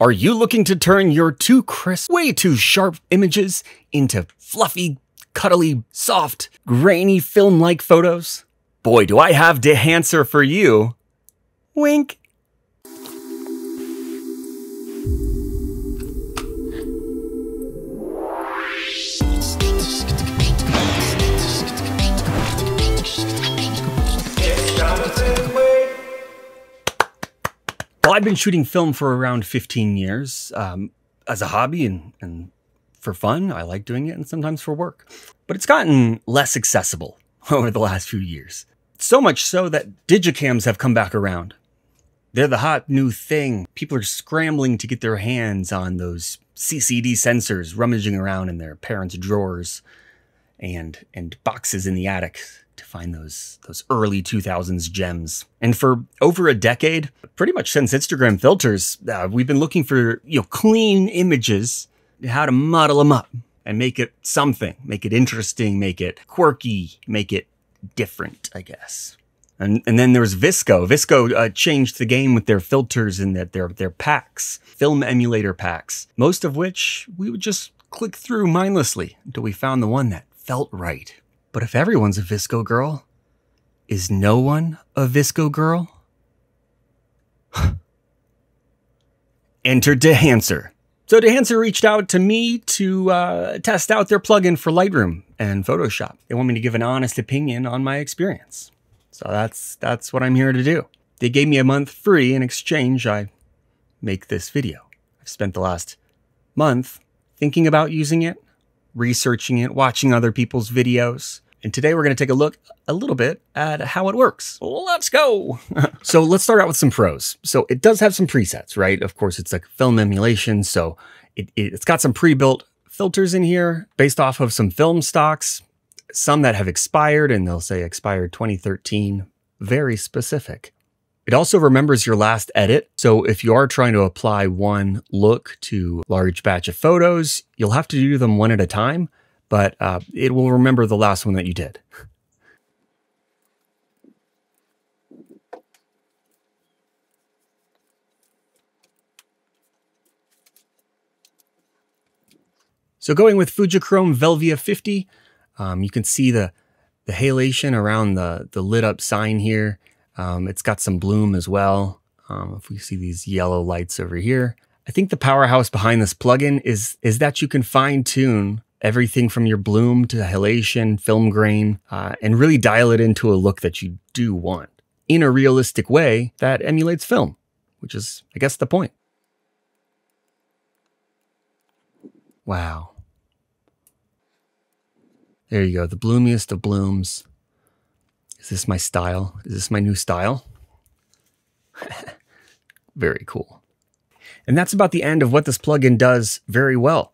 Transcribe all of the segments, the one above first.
Are you looking to turn your too crisp, way too sharp images into fluffy, cuddly, soft, grainy film like photos? Boy, do I have the answer for you. Wink. I've been shooting film for around 15 years um, as a hobby and, and for fun. I like doing it and sometimes for work. But it's gotten less accessible over the last few years. So much so that digicams have come back around. They're the hot new thing. People are scrambling to get their hands on those CCD sensors, rummaging around in their parents' drawers and and boxes in the attic to find those those early 2000s gems. And for over a decade, pretty much since Instagram filters, uh, we've been looking for you know clean images, how to muddle them up and make it something, make it interesting, make it quirky, make it different, I guess. And, and then there was Visco. VSCO uh, changed the game with their filters and that their their packs, film emulator packs, most of which we would just click through mindlessly until we found the one that felt right. But if everyone's a VSCO girl, is no one a VSCO girl? Enter Dehancer. So Dehancer reached out to me to uh, test out their plugin for Lightroom and Photoshop. They want me to give an honest opinion on my experience. So that's that's what I'm here to do. They gave me a month free in exchange I make this video. I've spent the last month thinking about using it, researching it, watching other people's videos. And today we're going to take a look a little bit at how it works. Let's go. so let's start out with some pros. So it does have some presets, right? Of course, it's like film emulation. So it, it, it's got some pre-built filters in here based off of some film stocks, some that have expired and they'll say expired 2013, very specific. It also remembers your last edit. So if you are trying to apply one look to large batch of photos, you'll have to do them one at a time, but uh, it will remember the last one that you did. So going with Fujichrome Velvia 50, um, you can see the, the halation around the, the lit up sign here. Um, it's got some bloom as well. Um, if we see these yellow lights over here. I think the powerhouse behind this plugin is, is that you can fine tune everything from your bloom to halation, film grain, uh, and really dial it into a look that you do want in a realistic way that emulates film, which is, I guess, the point. Wow. There you go, the bloomiest of blooms. Is this my style? Is this my new style? very cool. And that's about the end of what this plugin does very well.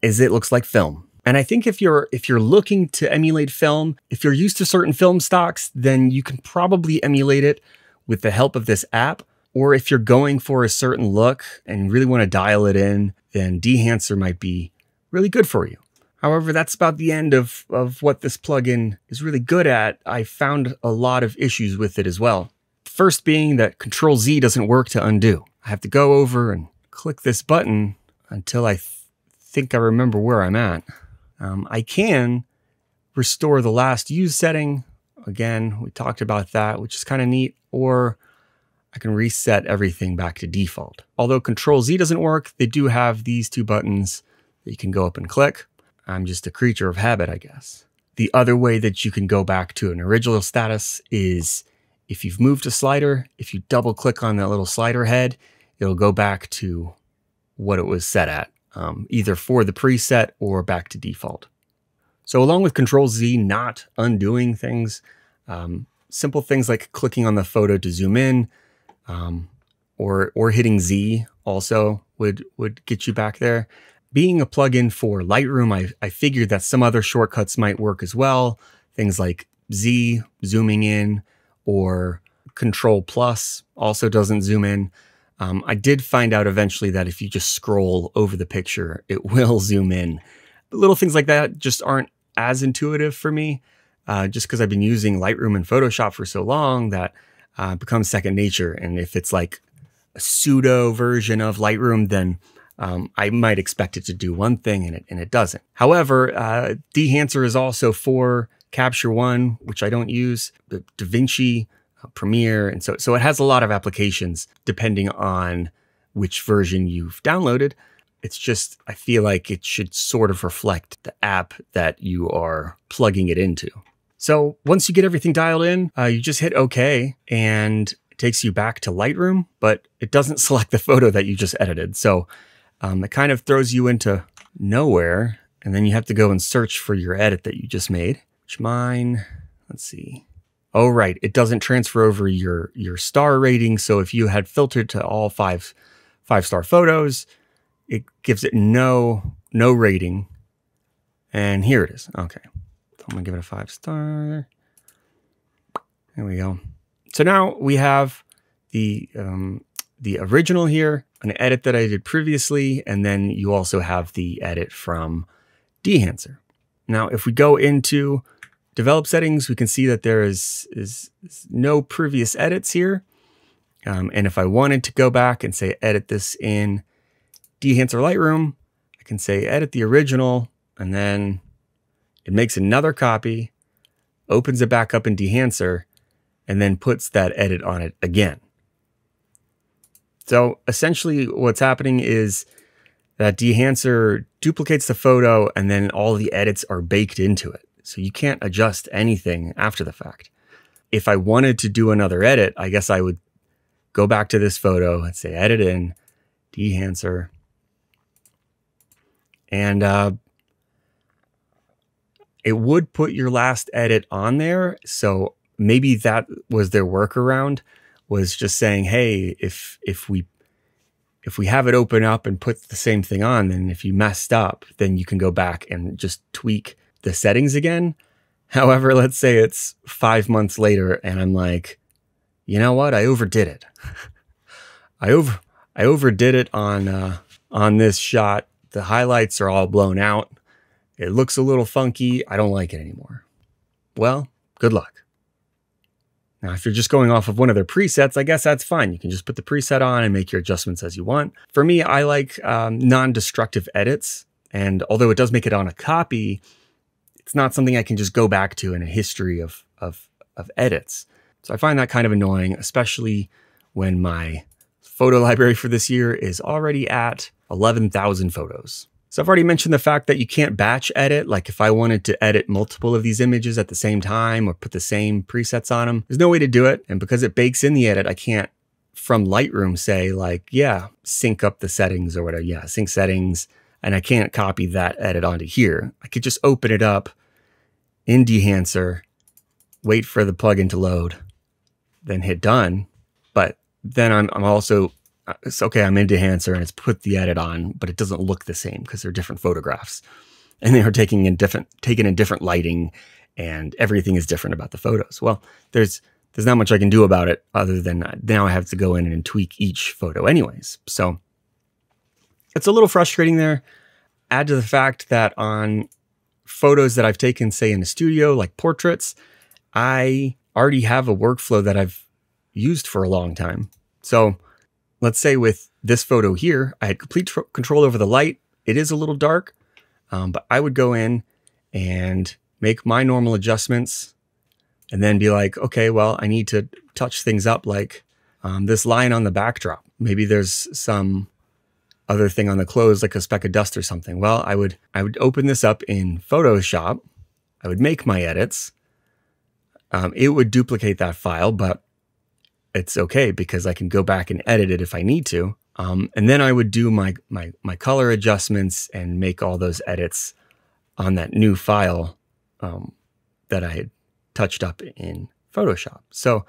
Is it looks like film. And I think if you're if you're looking to emulate film, if you're used to certain film stocks, then you can probably emulate it with the help of this app. Or if you're going for a certain look and really want to dial it in, then Dehancer might be really good for you. However, that's about the end of, of what this plugin is really good at. I found a lot of issues with it as well. First being that Control Z doesn't work to undo. I have to go over and click this button until I th think I remember where I'm at. Um, I can restore the last use setting. Again, we talked about that, which is kind of neat. Or I can reset everything back to default. Although Control Z doesn't work, they do have these two buttons that you can go up and click. I'm just a creature of habit, I guess. The other way that you can go back to an original status is if you've moved a slider, if you double click on that little slider head, it'll go back to what it was set at, um, either for the preset or back to default. So along with Control Z not undoing things, um, simple things like clicking on the photo to zoom in, um, or or hitting Z also would would get you back there being a plugin for Lightroom, I, I figured that some other shortcuts might work as well. Things like Z, zooming in, or Control Plus also doesn't zoom in. Um, I did find out eventually that if you just scroll over the picture, it will zoom in. Little things like that just aren't as intuitive for me, uh, just because I've been using Lightroom and Photoshop for so long that uh, becomes second nature. And if it's like a pseudo version of Lightroom, then um, I might expect it to do one thing and it, and it doesn't. However, uh, Dehancer is also for Capture One, which I don't use, DaVinci, uh, Premiere, and so so it has a lot of applications depending on which version you've downloaded. It's just I feel like it should sort of reflect the app that you are plugging it into. So once you get everything dialed in, uh, you just hit OK, and it takes you back to Lightroom, but it doesn't select the photo that you just edited. So um, it kind of throws you into nowhere, and then you have to go and search for your edit that you just made. Which mine, let's see. Oh, right, it doesn't transfer over your your star rating. So if you had filtered to all five five star photos, it gives it no no rating. And here it is. Okay, so I'm gonna give it a five star. There we go. So now we have the um, the original here, an edit that I did previously, and then you also have the edit from Dehancer. Now, if we go into develop settings, we can see that there is, is, is no previous edits here. Um, and if I wanted to go back and say edit this in Dehancer Lightroom, I can say edit the original, and then it makes another copy, opens it back up in Dehancer, and then puts that edit on it again. So essentially what's happening is that Dehancer duplicates the photo and then all the edits are baked into it. So you can't adjust anything after the fact. If I wanted to do another edit, I guess I would go back to this photo and say edit in, Dehancer. And uh, it would put your last edit on there. So maybe that was their workaround was just saying, hey, if if we if we have it open up and put the same thing on, then if you messed up, then you can go back and just tweak the settings again. However, let's say it's five months later and I'm like, you know what? I overdid it. I over I overdid it on uh, on this shot. The highlights are all blown out. It looks a little funky. I don't like it anymore. Well, good luck. Now, if you're just going off of one of their presets, I guess that's fine. You can just put the preset on and make your adjustments as you want. For me, I like um, non-destructive edits. And although it does make it on a copy, it's not something I can just go back to in a history of, of, of edits. So I find that kind of annoying, especially when my photo library for this year is already at 11,000 photos. So I've already mentioned the fact that you can't batch edit. Like if I wanted to edit multiple of these images at the same time or put the same presets on them, there's no way to do it. And because it bakes in the edit, I can't from Lightroom say like, yeah, sync up the settings or whatever. Yeah, sync settings. And I can't copy that edit onto here. I could just open it up in Dehancer, wait for the plugin to load, then hit done. But then I'm, I'm also Uh, it's okay, I'm in Dehancer and it's put the edit on, but it doesn't look the same because they're different photographs. And they are taking in different taken in different lighting and everything is different about the photos. Well, there's there's not much I can do about it other than now I have to go in and tweak each photo anyways. So it's a little frustrating there. Add to the fact that on photos that I've taken, say in a studio, like portraits, I already have a workflow that I've used for a long time. So let's say with this photo here, I had complete tr- control over the light. It is a little dark, um, but I would go in and make my normal adjustments and then be like, okay, well, I need to touch things up like um, this line on the backdrop. Maybe there's some other thing on the clothes, like a speck of dust or something. Well, I would I would open this up in Photoshop. I would make my edits. Um, it would duplicate that file, but it's okay because I can go back and edit it if I need to. Um, and then I would do my, my, my color adjustments and make all those edits on that new file um, that I had touched up in Photoshop. So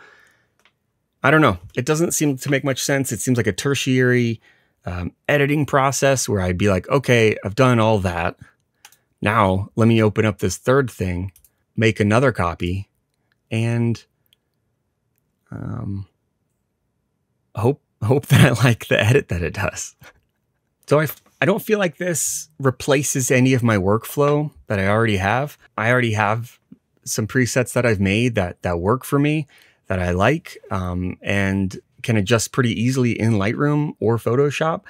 I don't know. It doesn't seem to make much sense. It seems like a tertiary um, editing process where I'd be like, okay, I've done all that. Now let me open up this third thing, make another copy, and um, hope hope that I like the edit that it does. So I I don't feel like this replaces any of my workflow that I already have. I already have some presets that I've made that that work for me that I like, um, and can adjust pretty easily in Lightroom or Photoshop.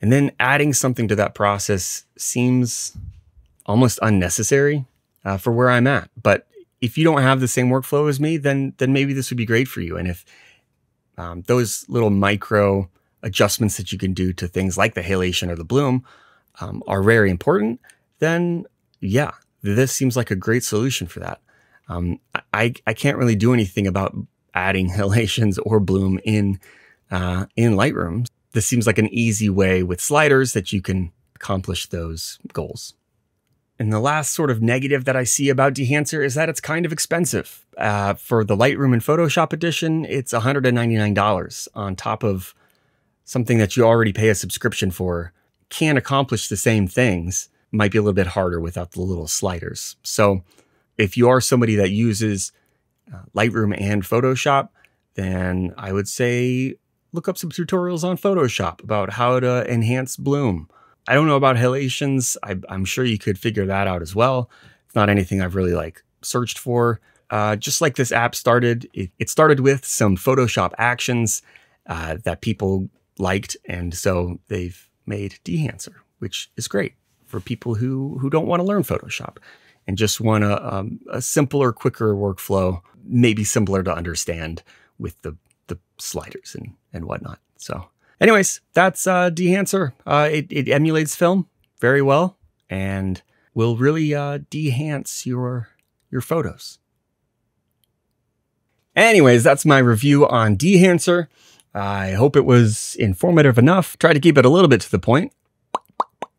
And then adding something to that process seems almost unnecessary uh, for where I'm at. But if you don't have the same workflow as me, then then maybe this would be great for you. And if um, those little micro adjustments that you can do to things like the halation or the bloom um, are very important, then yeah, this seems like a great solution for that. Um, I, I can't really do anything about adding halations or bloom in uh, in Lightroom. This seems like an easy way with sliders that you can accomplish those goals. And the last sort of negative that I see about Dehancer is that it's kind of expensive. Uh, for the Lightroom and Photoshop edition, it's $199 on top of something that you already pay a subscription for. Can accomplish the same things, might be a little bit harder without the little sliders. So if you are somebody that uses uh, Lightroom and Photoshop, then I would say look up some tutorials on Photoshop about how to enhance bloom. I don't know about halations. I, am sure you could figure that out as well. It's not anything I've really like searched for. Uh, just like this app started, it, it, started with some Photoshop actions uh, that people liked, and so they've made Dehancer, which is great for people who who don't want to learn Photoshop and just want a, um, a simpler, quicker workflow, maybe simpler to understand with the the sliders and and whatnot. So Anyways, that's uh, Dehancer. Uh, it, it emulates film very well and will really uh, dehance your your photos. Anyways, that's my review on Dehancer. I hope it was informative enough. Try to keep it a little bit to the point.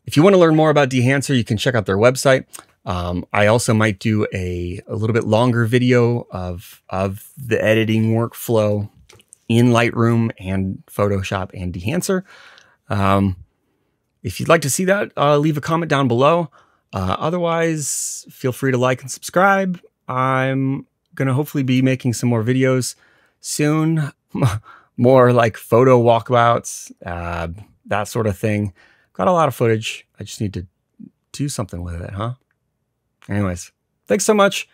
If you want to learn more about Dehancer, you can check out their website. Um, I also might do a, a little bit longer video of, of the editing workflow in Lightroom and Photoshop and Dehancer. Um, if you'd like to see that, uh, leave a comment down below. Uh, otherwise, feel free to like and subscribe. I'm going to hopefully be making some more videos soon. more like photo walkabouts, uh, that sort of thing. Got a lot of footage. I just need to do something with it, huh? Anyways, thanks so much.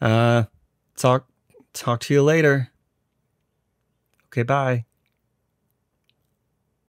Uh, talk talk to you later. Okay, bye.